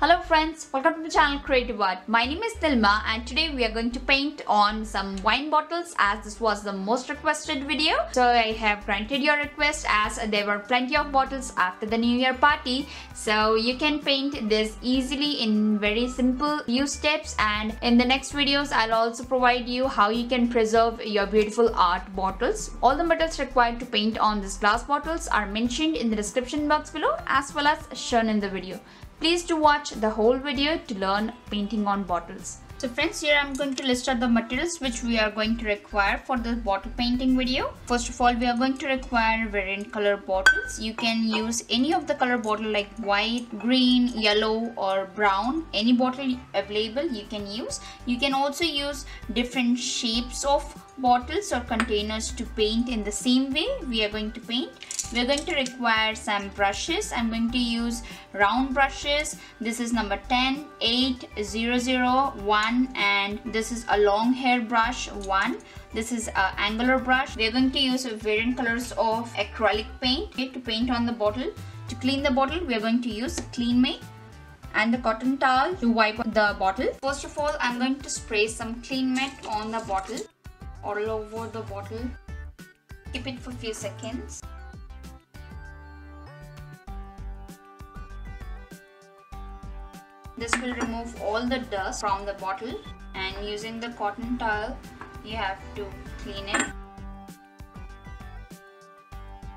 Hello friends, welcome to the channel Creative Art. My name is Dilma and today we are going to paint on some wine bottles as this was the most requested video. So I have granted your request as there were plenty of bottles after the new year party. So you can paint this easily in very simple few steps and in the next videos I'll also provide you how you can preserve your beautiful art bottles. All the metals required to paint on these glass bottles are mentioned in the description box below as well as shown in the video. Please do watch the whole video to learn painting on bottles. So friends, here I'm going to list out the materials which we are going to require for this bottle painting video. First of all, we are going to require variant color bottles. You can use any of the color bottle like white, green, yellow or brown. Any bottle available you can use. You can also use different shapes of bottles or containers to paint in the same way we are going to paint we're going to require some brushes. I'm going to use round brushes. This is number 10 8 0 0 1 and this is a long hair brush 1 this is a angular brush. We're going to use variant colors of acrylic paint. To paint on the bottle. To clean the bottle we are going to use clean mate and the cotton towel to wipe the bottle. First of all i'm going to spray some clean mat on the bottle all over the bottle. Keep it for few seconds This will remove all the dust from the bottle and using the cotton towel you have to clean it.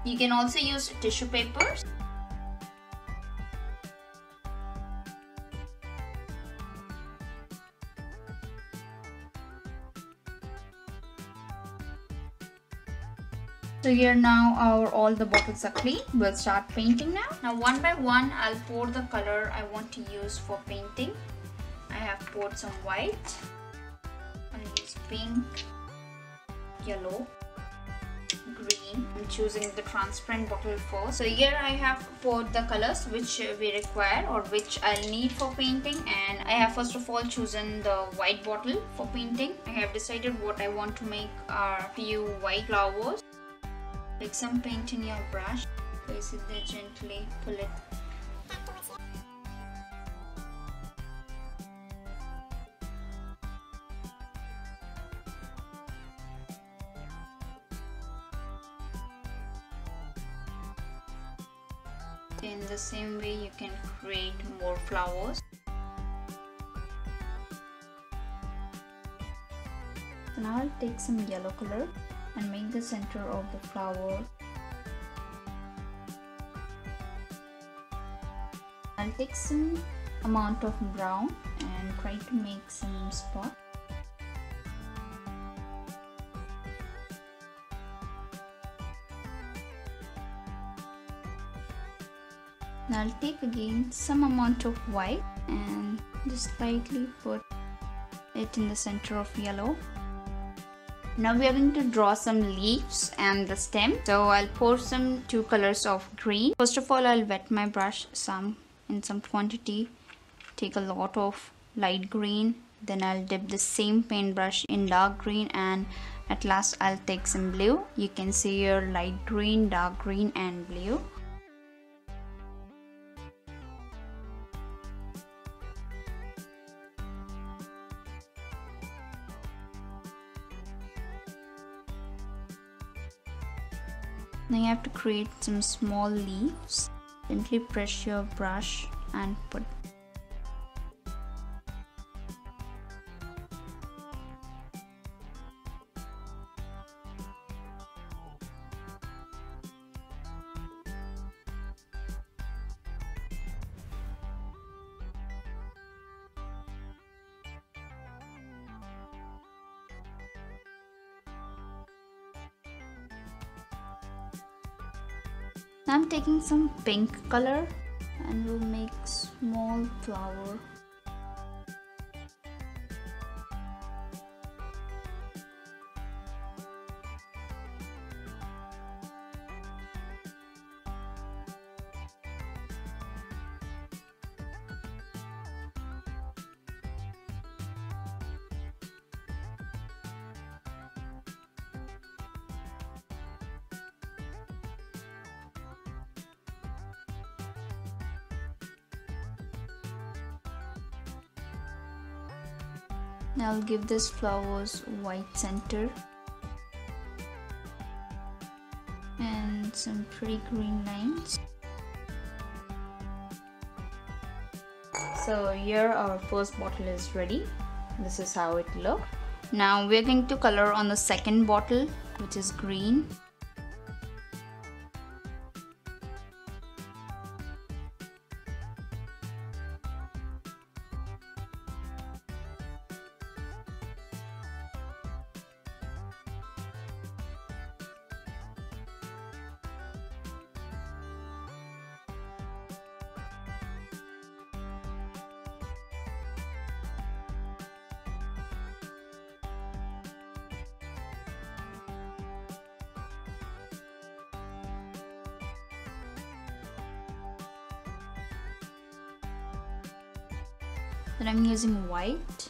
You can also use tissue papers So here now our all the bottles are clean. We'll start painting now. Now one by one I'll pour the color I want to use for painting. I have poured some white. I'll use pink, yellow, green. I'm choosing the transparent bottle first. So here I have poured the colors which we require or which I'll need for painting and I have first of all chosen the white bottle for painting. I have decided what I want to make are few white flowers Take some paint in your brush, place it there gently, pull it. In the same way you can create more flowers. So now I'll take some yellow color and make the center of the flower. I'll take some amount of brown and try to make some spot. Now I'll take again some amount of white and just slightly put it in the center of yellow now we are going to draw some leaves and the stem. So I'll pour some two colors of green. First of all, I'll wet my brush some in some quantity. Take a lot of light green. Then I'll dip the same paintbrush in dark green and at last I'll take some blue. You can see your light green, dark green and blue. Now you have to create some small leaves. Gently press your brush and put I'm taking some pink color and we'll make small flower I'll give this flowers white center and some pretty green lines. So here our first bottle is ready. This is how it looks. Now we're going to color on the second bottle which is green. Then I'm using white.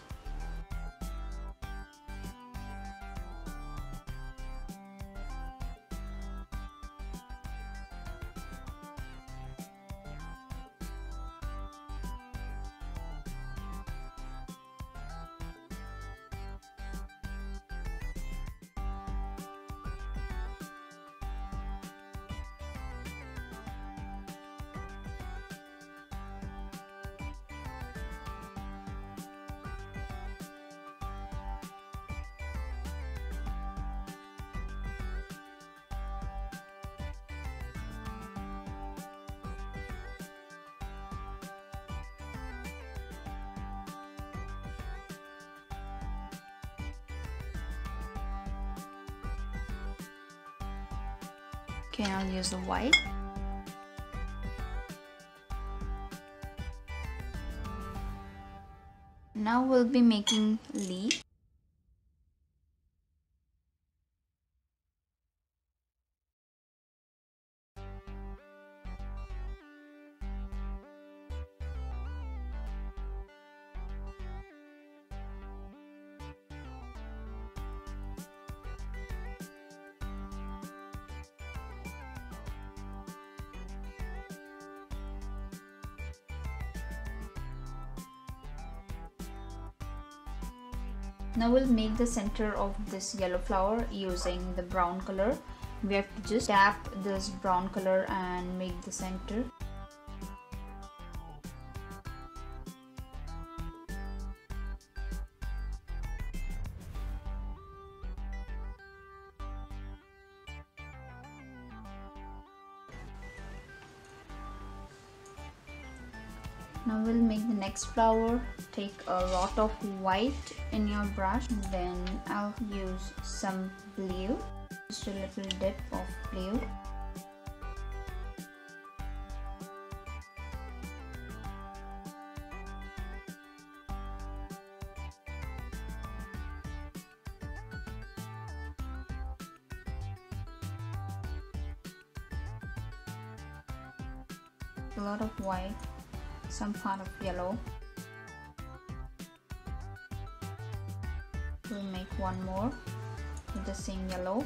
Okay, I'll use the white. Now we'll be making leaf. Now we'll make the center of this yellow flower using the brown color. We have to just tap this brown color and make the center. now we'll make the next flower take a lot of white in your brush then I'll use some blue just a little dip of blue. A lot of white some part of yellow one more with the same yellow.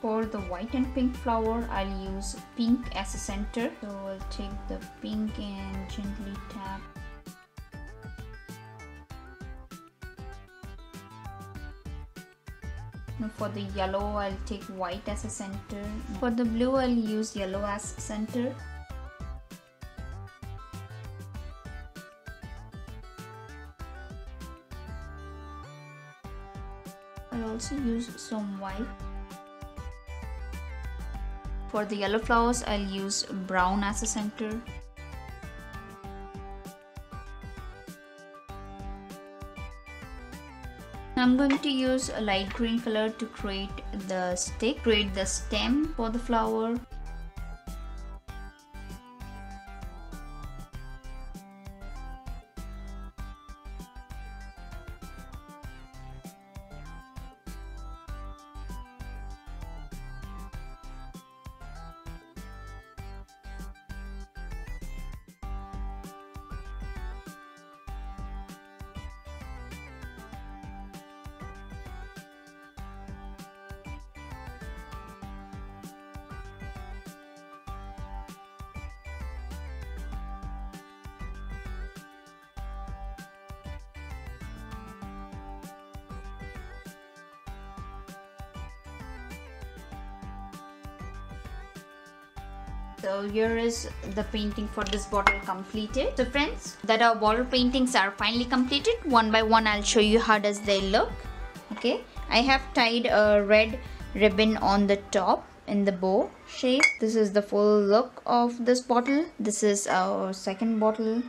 For the white and pink flower I'll use pink as a center. So I'll take the pink and gently tap For the yellow, I'll take white as a center. For the blue, I'll use yellow as center. I'll also use some white. For the yellow flowers, I'll use brown as a center. I'm going to use a light green color to create the stick, create the stem for the flower. So here is the painting for this bottle completed. So friends that our bottle paintings are finally completed. One by one i'll show you how does they look. Okay? I have tied a red ribbon on the top in the bow shape. This is the full look of this bottle. This is our second bottle.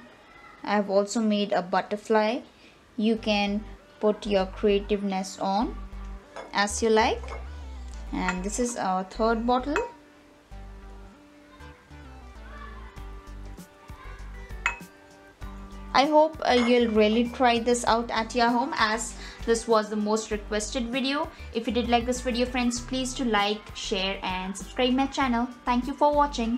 I have also made a butterfly. You can put your creativeness on as you like. And this is our third bottle I hope uh, you'll really try this out at your home as this was the most requested video. If you did like this video friends, please to like, share and subscribe my channel. Thank you for watching.